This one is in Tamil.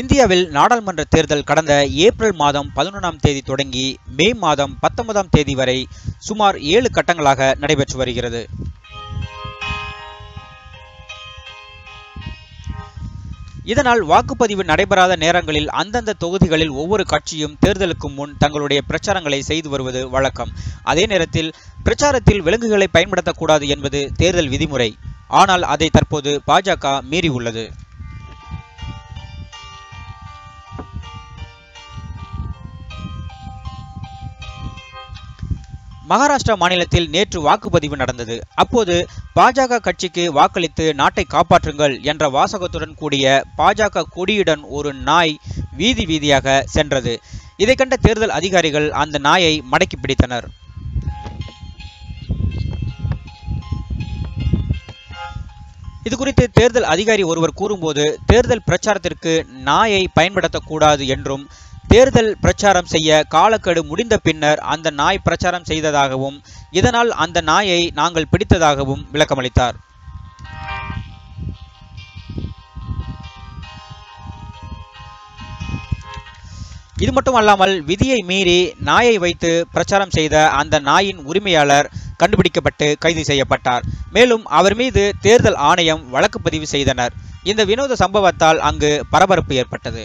இந்தியாவில் நாடாளுமன்ற தேர்தல் கடந்த ஏப்ரல் மாதம் பதினொன்றாம் தேதி தொடங்கி மே மாதம் பத்தொன்பதாம் தேதி வரை சுமார் ஏழு கட்டங்களாக நடைபெற்று வருகிறது. இதனால் வாக்குப்பதிவு நடைபெறாத நேரங்களில் அந்தந்த தொகுதிகளில் ஒவ்வொரு கட்சியும் தேர்தலுக்கு முன் தங்களுடைய பிரச்சாரங்களை செய்து வருவது வழக்கம். அதே நேரத்தில் பிரச்சாரத்தில் விலங்குகளை பயன்படுத்தக்கூடாது என்பது தேர்தல் விதிமுறை. ஆனால் அதை தற்போது பாஜக மீறி மகாராஷ்டிரா மாநிலத்தில் நேற்று வாக்குப்பதிவு நடந்தது. அப்போது பாஜக கட்சிக்கு வாக்களித்து நாட்டை காப்பாற்றுங்கள் என்ற வாசகத்துடன் கூடிய பாஜக கொடியுடன் ஒரு நாய் வீதி வீதியாக சென்றது. இதை கண்ட தேர்தல் அதிகாரிகள் அந்த நாயை மடக்கி பிடித்தனர். இது குறித்து தேர்தல் அதிகாரி ஒருவர் கூறும்போது தேர்தல் பிரச்சாரத்திற்கு நாயை பயன்படுத்தக்கூடாது என்றும் தேர்தல் பிரச்சாரம் செய்ய காலக்கெடு முடிந்த பின்னர் அந்த நாய் பிரச்சாரம் செய்ததாகவும் இதனால் அந்த நாயை நாங்கள் பிடித்ததாகவும் விளக்கமளித்தார். இது மட்டும் அல்லாமல் விதியை மீறி நாயை வைத்து பிரச்சாரம் செய்த அந்த நாயின் உரிமையாளர் கண்டுபிடிக்கப்பட்டு கைது செய்யப்பட்டார். மேலும் அவர் மீது தேர்தல் ஆணையம் வழக்கு பதிவு செய்தனர். இந்த வினோத சம்பவத்தால் அங்கு பரபரப்பு ஏற்பட்டது.